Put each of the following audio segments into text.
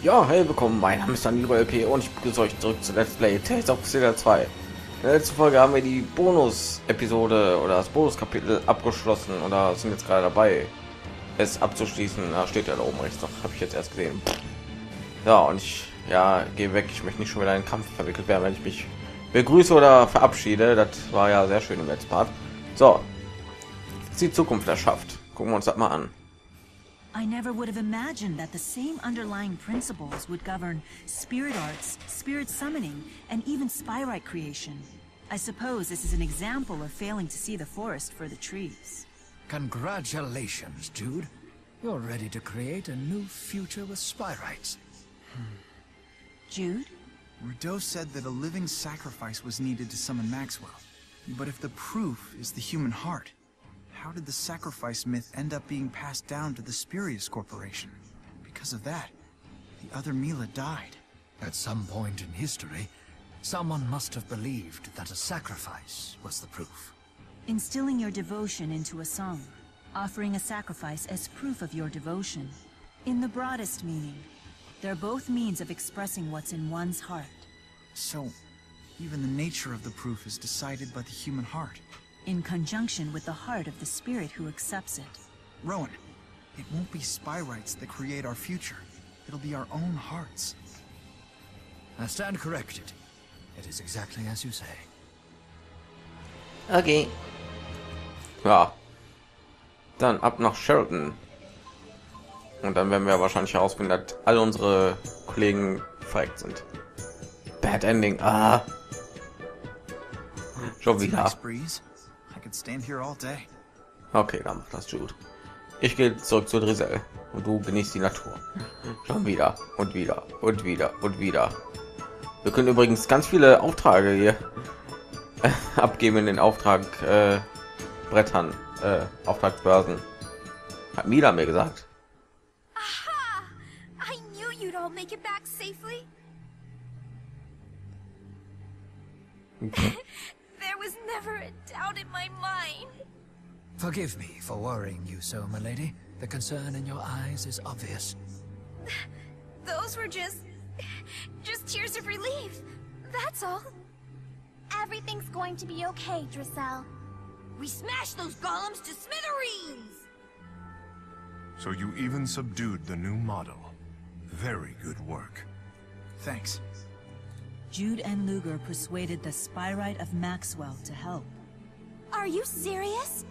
Ja, hey, willkommen, mein Name ist Danilo LP und ich begrüße euch zurück zu Let's Play Tales of Crusader 2. In der letzten Folge haben wir die Bonus-Episode oder das Bonus-Kapitel abgeschlossen oder sind jetzt gerade dabei, es abzuschließen. Da steht ja da oben rechts noch, habe ich jetzt erst gesehen. Ja, und ich ja, gehe weg. Ich möchte nicht schon wieder in einen Kampf verwickelt werden, wenn ich mich begrüße oder verabschiede. Das war ja sehr schön im letzten Part. So, die Zukunft erschafft. Gucken wir uns das mal an. I never would have imagined that the same underlying principles would govern spirit arts, spirit summoning, and even spyrite creation. I suppose this is an example of failing to see the forest for the trees. Congratulations, Jude. You're ready to create a new future with Spyrites. Hmm. Jude? Rudeau said that a living sacrifice was needed to summon Maxwell. But if the proof is the human heart, how did the sacrifice myth end up being passed down to the Spurious Corporation? Because of that, the other Mila died. At some point in history, someone must have believed that a sacrifice was the proof. Instilling your devotion into a song. Offering a sacrifice as proof of your devotion. In the broadest meaning, they're both means of expressing what's in one's heart. So, even the nature of the proof is decided by the human heart. In conjunction with the heart of the spirit who accepts it. Rowan, it won't be Spyrites that create our future. It'll be our own hearts. I stand corrected. It is exactly as you say. Okay. Ja. Dann ab nach Sheraton. Und dann werden wir wahrscheinlich herausfinden, dass alle unsere Kollegen verreckt sind. Bad Ending. Ah. Schon wieder. Okay, dann macht das gut. Ich gehe zurück zu Drisel und du genießt die Natur. Schon wieder und wieder und wieder und wieder. Wir können übrigens ganz viele Aufträge hier abgeben in den Auftrag äh, Brettern, äh, Auftragsbörsen. Hat Mila mir gesagt. Aha! I knew you'd all make it back safely. there was never a doubt in my mind. Forgive me for worrying you so, my lady. The concern in your eyes is obvious. Those were just... just tears of relief. That's all. Everything's going to be okay, Drissel. We smashed those golems to smithereens! So you even subdued the new model. Very good work. Thanks. Jude and Luger persuaded the Spyrite of Maxwell to help. Are you serious?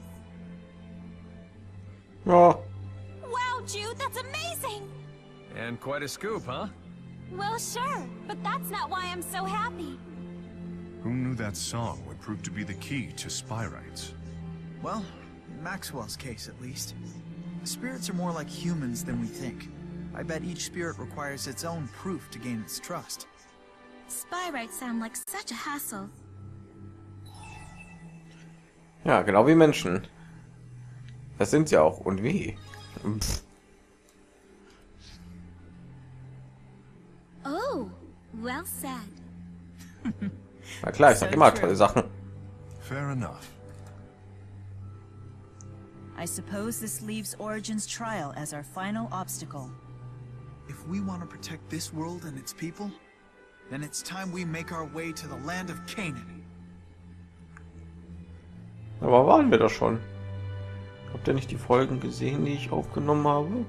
Ja, Wow, Jude, that's amazing! And quite a scoop, huh? Well, sure, but that's not why I'm so happy. Who knew that song would prove to be the key to Spyrites? Well, in Maxwell's case at least. Spirits are more like humans than we think. I bet each spirit requires its own proof to gain its trust. Spyrites sound like such a hassle. ja, genau wie Menschen. Das sind sie auch. Und wie? Pff, Oh, well said. Na klar, ich sag immer tolle Sachen. Fair enough. I suppose this leaves Origin's trial as our final obstacle. If we want to protect this world and its people, then it's time we make our way to the land of Canaan. Aber waren wir doch schon. Habt ihr nicht die Folgen gesehen, die ich aufgenommen habe?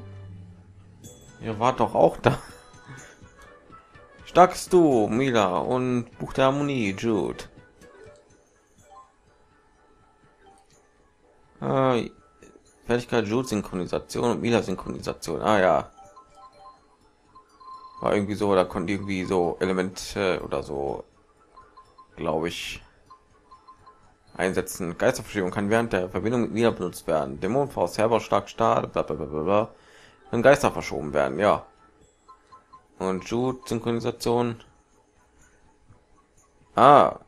Ihr wart doch auch da. Starkst du, Mila und Buch der Harmonie, Jude. Äh, Fertigkeit Jude Synchronisation und Mila Synchronisation. Ah ja. War irgendwie so, da konnte irgendwie so Elemente oder so, glaube ich, einsetzen. Geisterverschiebung kann während der Verbindung Mila benutzt werden. Dämonenfaust, Herber, stark, stark, bla bla bla bla bla. Wenn Geister verschoben werden, ja. Und Jude Synchronisation. Ah.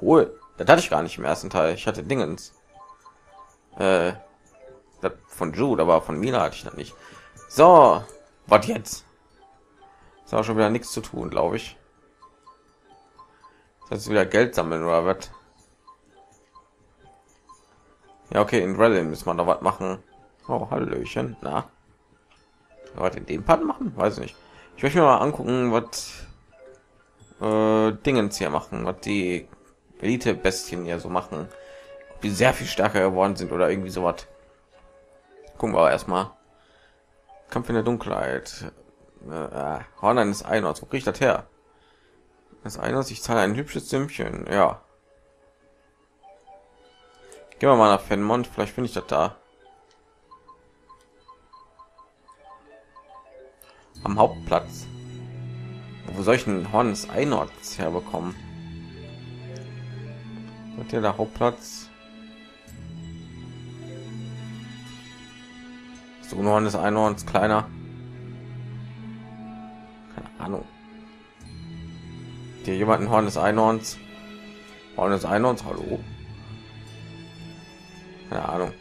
Cool. Das hatte ich gar nicht im ersten Teil. Ich hatte Dingens. Äh, von Jude, aber von Mila hatte ich noch nicht. So, was jetzt? Ist auch schon wieder nichts zu tun, glaube ich. Das heißt wieder Geld sammeln oder was? Ja, okay, in Rallye muss man noch was machen. Oh, Hallöchen. Na. Warte, den Part machen? Weiß ich nicht. Ich möchte mir mal angucken, was äh, Dingens hier machen, was die Elite-Bestien hier so machen. Ob die sehr viel stärker geworden sind oder irgendwie so was. Gucken wir aber erstmal. Kampf in der Dunkelheit. Horn eines Einhorns. Wo kriege das her? Das Einhorns, ich zahle ein hübsches Sümmchen. Ja. Gehen wir mal nach Fenmont. Vielleicht finde ich das da. Am Hauptplatz. Wo soll ich ein Horn des Einhorns herbekommen? Hier der Hauptplatz? Ein Horn des Einhorns kleiner. Keine Ahnung. Hier jemanden Horn des Einhorns. Horn des Einhorns, hallo. Keine Ahnung.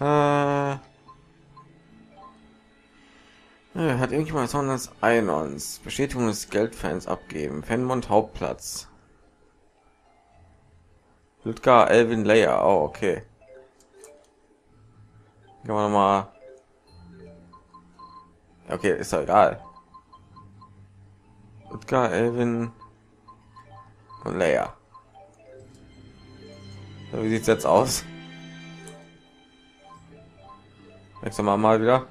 Äh, äh, hat irgendjemand Horn des Einhorns. Bestätigung des Geldfans abgeben. Fenmont Hauptplatz. Ludgar Elvin Layer. Oh, okay. Gehen wir noch mal. Okay, ist doch egal. Ludgar Elvin und Leia. So, wie sieht's jetzt aus? Wechseln wir mal wieder.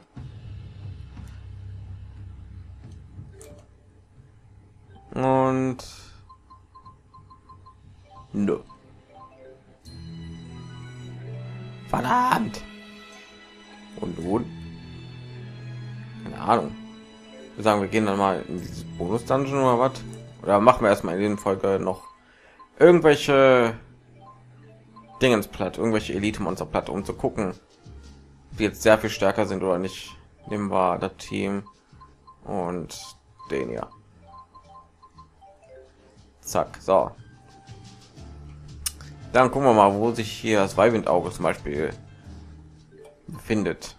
Und nö. Verdammt. Und nun? Keine Ahnung. Wir sagen, wir gehen dann mal in dieses Bonus Dungeon oder was? Oder machen wir erstmal in den Folge noch irgendwelche Dingens platt, irgendwelche Elite Monster platt, um zu gucken, die jetzt sehr viel stärker sind oder nicht. Nehmen wir das Team und den ja. Zack, so. Dann gucken wir mal, wo sich hier das Weihwindauge zum Beispiel befindet.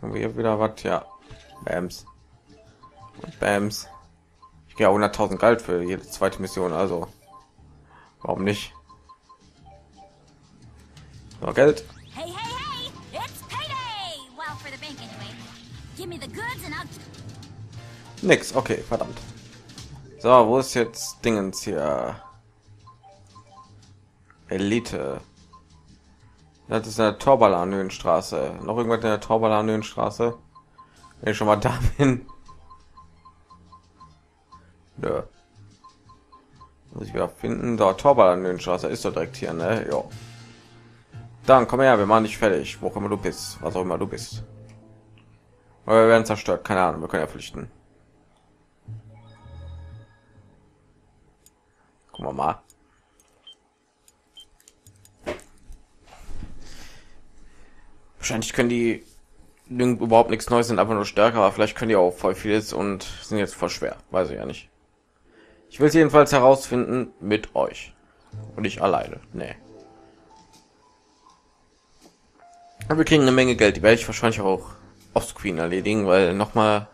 Haben wir hier wieder was? Ja. Bams. Und Bams. Ich gehe 100.000 Geld für jede zweite Mission, also warum nicht? Noch Geld. Hey, hey, hey! It's payday! Well, for the bank anyway. Give me the goods and I'll... Nix. Okay, verdammt. So, wo ist jetzt Dingens hier? Elite. Das ist eine Torbalanhöhenstraße. Noch irgendwas in der Torbalanhöhenstraße? Wenn ich schon mal da bin. Nö. Muss ich wieder finden. Da Torbalanhöhenstraße ist doch direkt hier, ne? Ja. Dann komm her, wir machen dich fertig. Wo auch immer du bist, was auch immer du bist. Oder wir werden zerstört. Keine Ahnung. Wir können ja flüchten. Gucken wir mal. Wahrscheinlich können die überhaupt nichts Neues sind, einfach nur stärker, aber vielleicht können die auch voll vieles und sind jetzt voll schwer. Weiß ich ja nicht. Ich will es jedenfalls herausfinden mit euch. Und ich alleine. Nee. Aber wir kriegen eine Menge Geld. Die werde ich wahrscheinlich auch offscreen erledigen, weil noch mal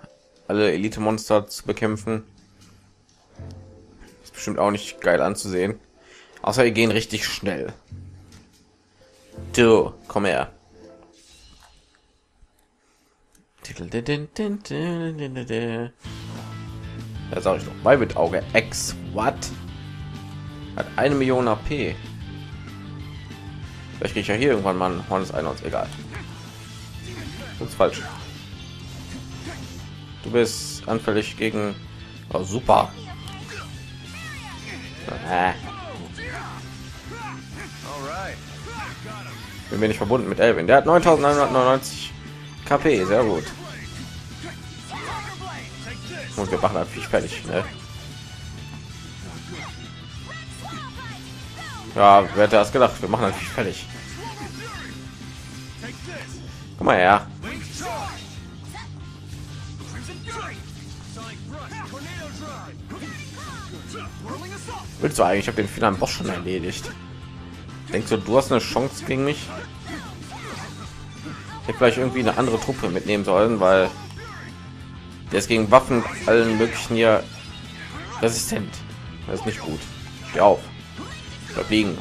alle Elite-Monster zu bekämpfen ist bestimmt auch nicht geil anzusehen. Außer wir gehen richtig schnell. Du, komm her. Da sage ich doch mal mit Auge X. What? Hat eine Million AP. Vielleicht kriege ich ja hier irgendwann mal ein Horn des Einhorns. Egal. Das ist falsch. Du bist anfällig gegen oh, super. Äh. Bin wir nicht verbunden mit Elvin. Der hat 9999 KP, sehr gut. Und wir machen natürlich fertig, ne? Ja, wer hätte das gedacht? Wir machen natürlich fertig. Komm mal her. Willst du eigentlich? Ich habe den finalen Boss schon erledigt. Denkst du, du hast eine Chance gegen mich? Hätte vielleicht irgendwie eine andere Truppe mitnehmen sollen, weil der ist gegen Waffen allen möglichen hier resistent. Das ist nicht gut. Steh auf. Bleib liegen.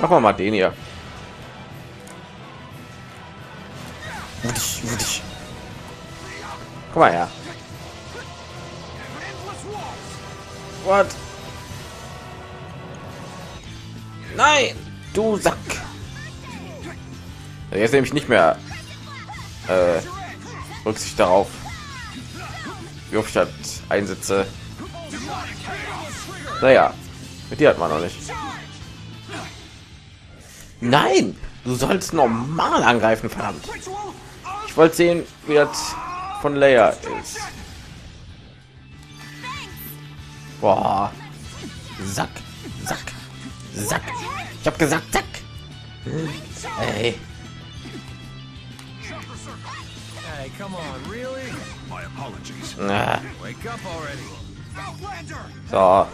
Machen wir mal den hier. Guck mal her. What? Nein, du Sack. Jetzt nehme ich nicht mehr äh, Rücksicht darauf, wie oft ich das einsetze. Naja, mit dir hat man noch nicht. Nein, du sollst normal angreifen, verdammt. Ich wollte sehen, wie das von Leia ist. Boah. Sack, Sack, Sack. Ich hab gesagt, Sack. Ey. Hey, so,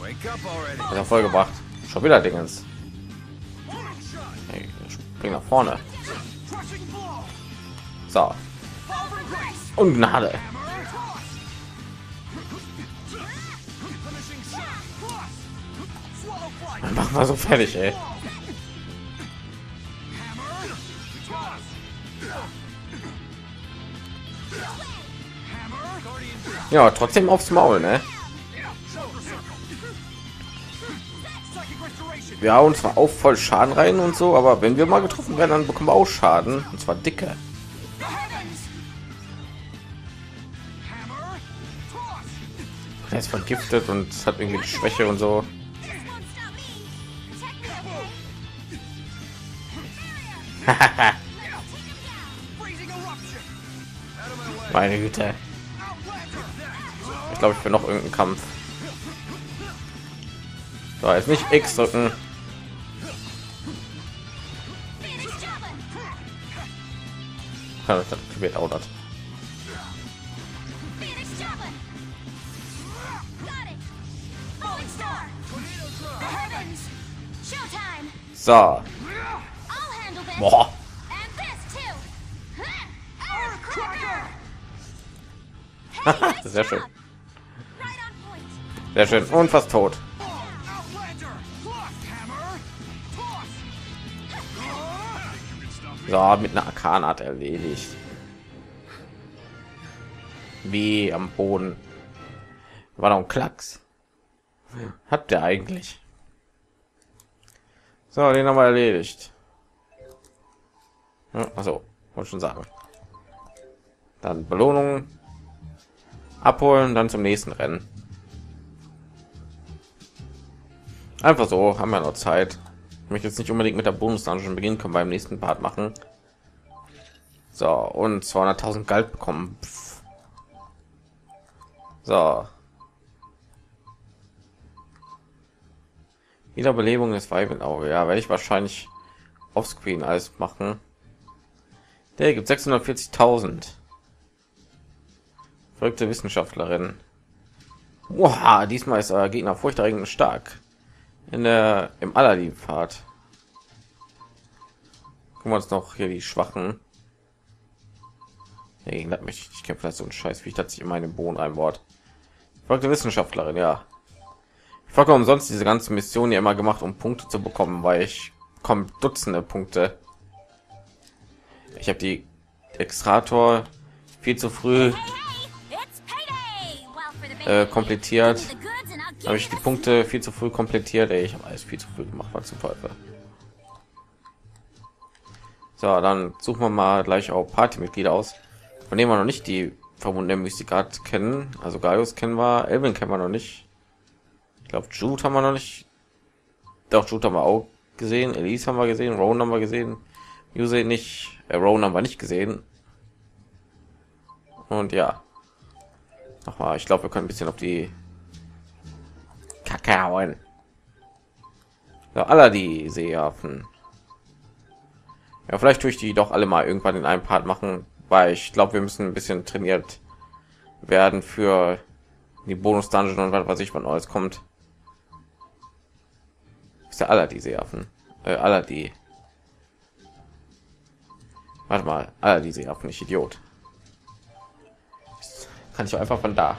Wake up already. hat er voll gebracht. Schon wieder Dingens. Hey, spring nach vorne. So. Und Gnade. Dann machen wir so fertig, ey. Ja, trotzdem aufs Maul, ne? Wir hauen zwar auch voll Schaden rein und so, aber wenn wir mal getroffen werden, dann bekommen wir auch Schaden und zwar dicke. Er ist vergiftet und hat irgendwie Schwäche und so. Meine Güte. Ich glaube, ich will noch irgendeinen Kampf. So, jetzt nicht X drücken. Kann das aktiviert auch das. So. Boah. Sehr schön. Sehr schön. Und fast tot. So, mit einer Arkanart erledigt. Wie am Boden. War noch ein Klacks. Hat der eigentlich? So, den haben wir erledigt. Ja, also, wollte schon sagen. Dann Belohnung abholen, dann zum nächsten Rennen. Einfach so, haben wir noch Zeit. Ich möchte jetzt nicht unbedingt mit der Bonus Dungeon beginnen, können beim nächsten Part machen. So, und 200.000 Geld bekommen. Pff. So. Wiederbelebung des Weibenauge. Ja, werde ich wahrscheinlich offscreen alles machen. Der gibt 640.000. Verrückte Wissenschaftlerin. Wow, diesmal ist der Gegner furchterregend stark. In der im Aladdin Pfad. Gucken wir uns noch hier die Schwachen. Nee, das möchte ich nicht kämpfen. Das so ein Scheiß, wie ich das sich in meine Bohnen einbaut. Verrückte Wissenschaftlerin, ja. Ich habe umsonst diese ganze Mission hier immer gemacht, um Punkte zu bekommen, weil ich komme Dutzende Punkte. Ich habe die Extrator viel zu früh äh, komplettiert. Habe ich die Punkte viel zu früh komplettiert. Ey, ich habe alles viel zu früh gemacht, was zum Teufel. So, dann suchen wir mal gleich auch Partymitglieder aus, von denen wir noch nicht die verwundete Mystikat kennen. Also Gaius kennen wir, Elvin kennen wir noch nicht. Ich glaube, Jude haben wir noch nicht. Doch, Jude haben wir auch gesehen. Elise haben wir gesehen. Rowan haben wir gesehen. Muse nicht. Äh, Rowan haben wir nicht gesehen. Und ja. Nochmal, ich glaube, wir können ein bisschen auf die Kakaoen. So, aller die Seehafen. Ja, vielleicht tue ich die doch alle mal irgendwann in einem Part machen, weil ich glaube, wir müssen ein bisschen trainiert werden für die Bonus Dungeon und was weiß ich, wann alles kommt. Ist ja aller die Seehafen. Äh, aller die. Warte mal, aller die Seehafen, ich Idiot. Kann ich einfach von da.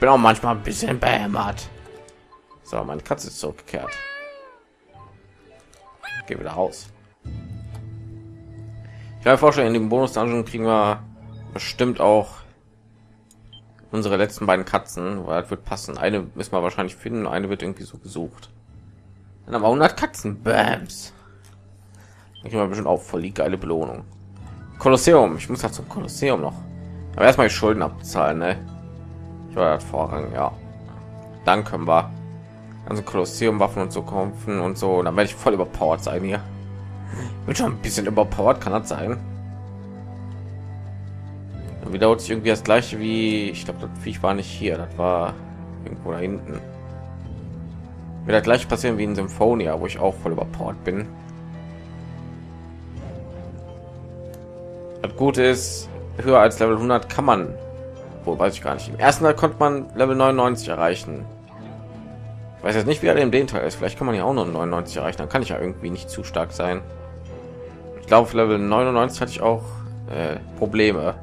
Bin auch manchmal ein bisschen behämmert. So, meine Katze ist zurückgekehrt. Geh wieder raus. Ich mir vorstellen, in dem Bonus Dungeon kriegen wir bestimmt auch unsere letzten beiden Katzen, weil das wird passen. Eine müssen wir wahrscheinlich finden, eine wird irgendwie so gesucht. Dann haben wir 100 Katzen. Bams. Ich wir bestimmt auch voll die geile Belohnung. Kolosseum. Ich muss halt zum Kolosseum noch. Aber erstmal die Schulden abzahlen, ne? Ich war das Vorrang, ja. Dann können wir also Kolosseum Waffen und so kaufen und so. Und dann werde ich voll überpowered sein hier. Bin schon ein bisschen überpowered, kann das sein? Dann wiederholt sich irgendwie das gleiche wie ich glaube, das Viech war nicht hier, das war irgendwo da hinten. Wird das gleich passieren wie in Symphonia, wo ich auch voll überpowered bin. Das Gute ist, höher als Level 100 kann man, wo weiß ich gar nicht. Im ersten Teil konnte man Level 99 erreichen. Ich weiß jetzt nicht, wie er in dem Teil ist. Vielleicht kann man ja auch nur 99 erreichen. Dann kann ich ja irgendwie nicht zu stark sein. Ich glaube, Level 99 hatte ich auch äh, Probleme.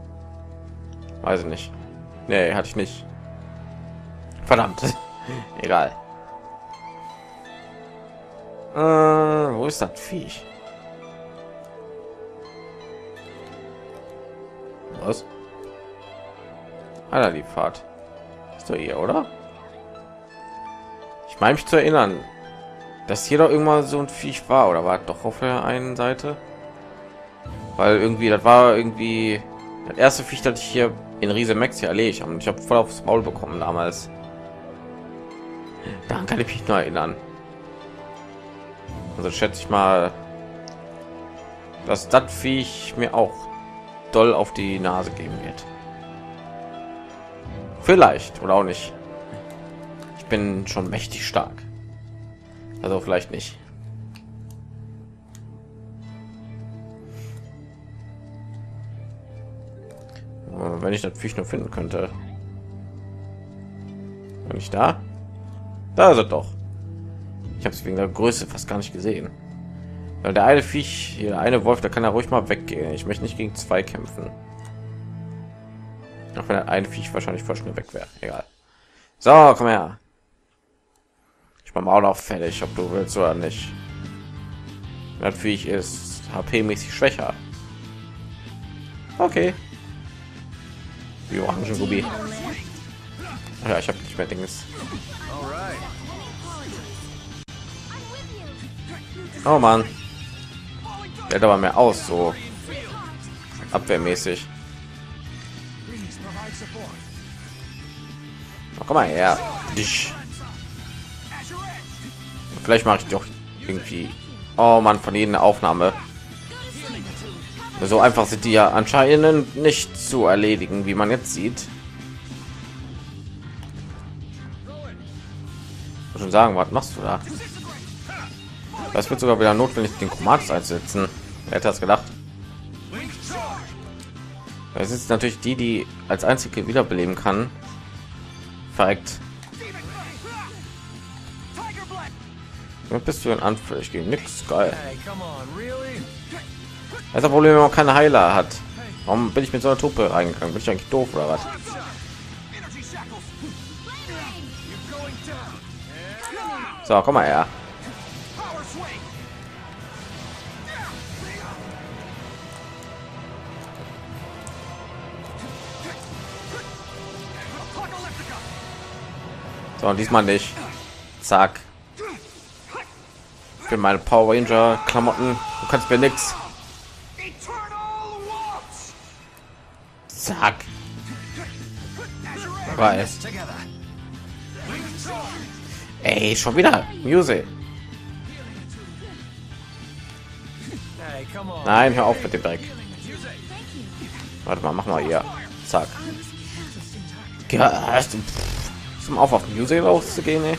Weiß ich nicht. Nee, hatte ich nicht. Verdammt. Egal. Äh, wo ist das Viech? Was? Alter, die Fahrt. Ist doch hier, oder? Ich meine mich zu erinnern, dass hier doch irgendwann so ein Viech war, oder war doch auf der einen Seite? Weil irgendwie, das war irgendwie das erste Viech, das ich hier in Riese Max hier erledigt habe. Ich habe voll aufs Maul bekommen damals. Daran kann ich mich nur erinnern. Also schätze ich mal, dass das Viech mir auch doll auf die Nase geben wird. Vielleicht oder auch nicht. Ich bin schon mächtig stark. Also vielleicht nicht. Wenn ich Viech nur finden könnte. Wenn ich da? Da ist er doch. Ich habe es wegen der Größe fast gar nicht gesehen. Weil der eine Viech, hier der eine Wolf, da kann er ruhig mal weggehen. Ich möchte nicht gegen zwei kämpfen. Auch wenn eine Viech wahrscheinlich voll schnell weg wäre. Egal. So, komm her. Ich mache auch noch fertig, ob du willst oder nicht. Viech ist HP-mäßig schwächer. Okay. Wie Orangengubi. Ja, ich habe nicht mehr Dinges. Oh man. Der aber mehr aus, so abwehrmäßig. Komm mal her. Dich. Vielleicht mache ich doch irgendwie. Oh man, von jeder Aufnahme. So einfach sind die ja anscheinend nicht zu erledigen, wie man jetzt sieht. schon sagen, was machst du da? Das wird sogar wieder notwendig, den Chromatus einsetzen. Wer hätte das gedacht? Es ist natürlich die, die als einzige wiederbeleben kann. Verreckt. Ja, bist du ein anfällig gegen nichts geil. Also Problem, wenn man keine Heiler hat. Warum bin ich mit so einer Truppe reingegangen? Bin ich eigentlich doof oder was? So, komm mal her. So, diesmal nicht. Zack. Für meine Power Ranger Klamotten. Du kannst mir nichts. Zack. Weiß. Ey, schon wieder Muse. Nein, hör auf mit dem Dreck. Warte mal, mach mal hier. Zack. Ja, zum auf auf Music rauszugehen, ey.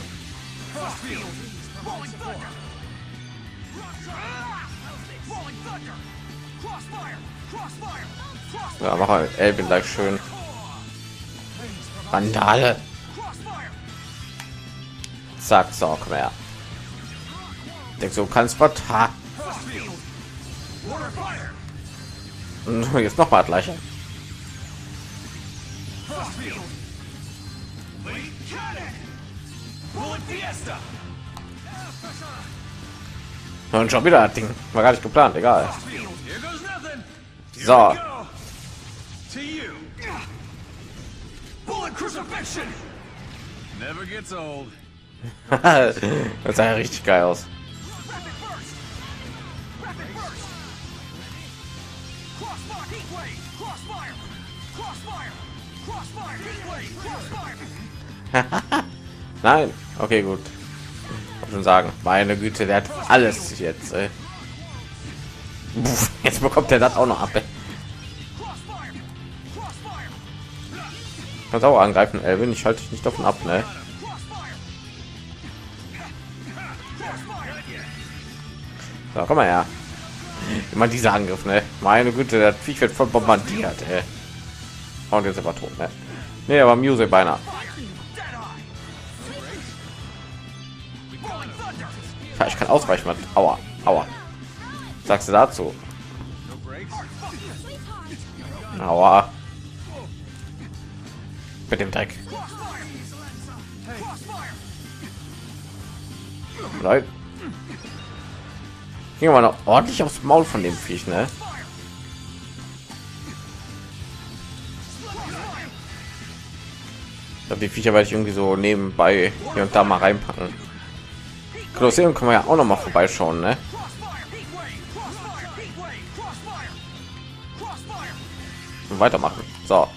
Ja, mach halt Elben gleich schön. Vandale. Zack, so, komm her. Denkst du, kannst. Und jetzt noch mal gleich. Und schon wieder das Ding. War gar nicht geplant, egal. So. Das sah ja richtig geil aus. Crossfire. Crossfire. Crossfire. Crossfire. Nein. Okay, gut. Kann schon sagen. Meine Güte, der hat alles jetzt. Ey. Jetzt bekommt er das auch noch ab. ey. Kannst auch angreifen, Elvin. Ich halte dich nicht davon ab, ne? So, komm mal her. Immer dieser Angriff, ne? Meine Güte, das Viech wird voll bombardiert, ey. Und jetzt aber tot, ne? Nee, aber Muse beinahe. Ich kann ausweichen. Mann. Aua, aua. Sagst du dazu? Aua. Mit dem Dreck. Leute. Ging aber noch ordentlich aufs Maul von dem Viech, ne? Ich glaube, die Viecher werde ich irgendwie so nebenbei hier und da mal reinpacken. Kolosseum kann man ja auch noch mal vorbeischauen, ne? Und weitermachen. So.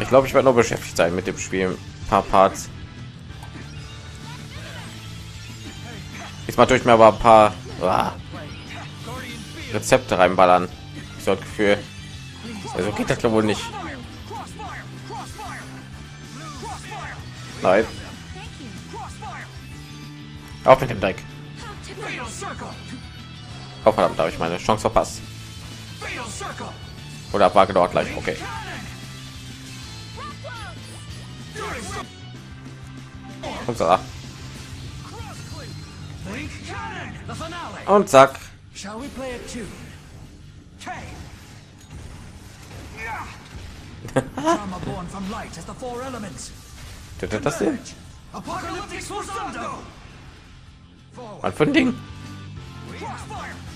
Ich glaube, ich werde noch beschäftigt sein mit dem Spiel. Ein paar Parts. Jetzt mal durch mir aber ein paar ah, Rezepte reinballern. Ich so das Gefühl. Also geht das glaube wohl nicht. Nein. Auf mit dem Dreck. Oh verdammt, da habe ich meine Chance verpasst. Oder war genau gleich. Okay. The finale. Und zack. Tut er das denn? Was für ein Ding?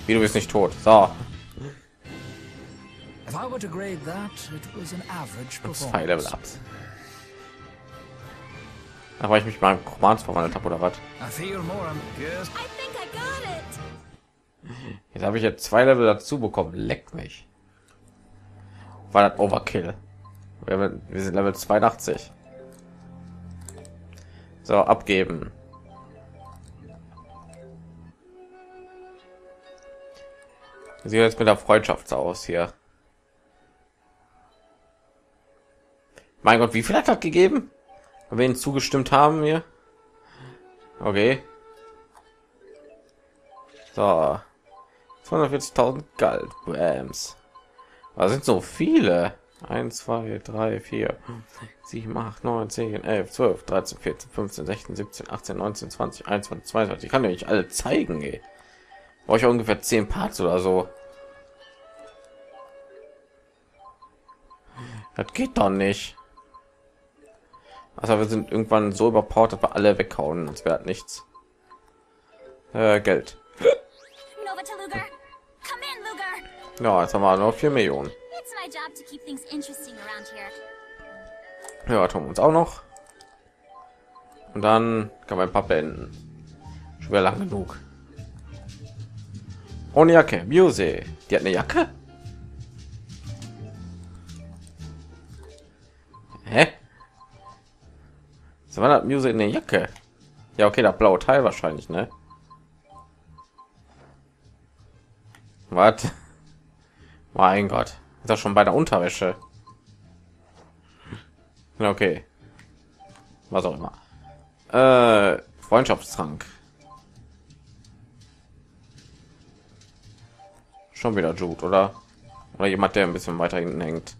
Wie du bist nicht tot. So. Was average Zwei Level. Ups. Ach, weil ich mich beim Commands verwandelt habe oder was? Jetzt habe ich jetzt zwei Level dazu bekommen. Leck mich. War das Overkill? Wir wir sind Level 82. So, abgeben. Sieht jetzt mit der Freundschaft aus hier? Mein Gott, wie viel hat das gegeben? Wir ihnen zugestimmt haben hier? Okay. So. 240.000 Geld. Bams. Was sind so viele? 1, 2, 3, 4, 7, 8, 9, 10, 11, 12, 13, 14, 15, 16, 17, 18, 19, 20, 21, 22. Ich kann ja nicht alle zeigen, ey. Brauche ich ungefähr 10 Parts oder so. Das geht doch nicht. Also wir sind irgendwann so überpowert, dass wir alle weghauen, sonst wäre nichts. Äh, Geld. Ja, jetzt haben wir noch 4 Millionen. Ja, wir uns auch noch. Und dann kann man ein paar beenden. Schon wieder lang genug. Ohne Jacke. Muse. Die hat eine Jacke? Hä? So das Muse in der Jacke? Ja, okay, das blaue Teil wahrscheinlich, ne? Was? Mein Gott. Das schon bei der Unterwäsche? Okay. Was auch immer. Äh, Freundschaftstrank. Schon wieder Jude, oder? Oder jemand, der ein bisschen weiter hinten hängt.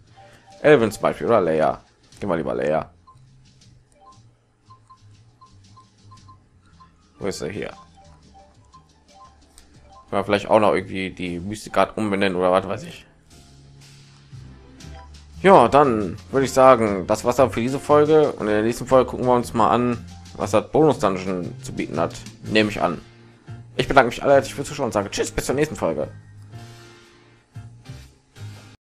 Elvin zum Beispiel oder Leia. Gehen wir lieber Leia. Wo ist er hier? Ja, vielleicht auch noch irgendwie die Mystikart umbenennen oder was weiß ich. Ja, dann würde ich sagen, das war's dann für diese Folge und in der nächsten Folge gucken wir uns mal an, was das Bonus Dungeon zu bieten hat. Nehme ich an. Ich bedanke mich alle herzlich fürs Zuschauen und sage Tschüss, bis zur nächsten Folge.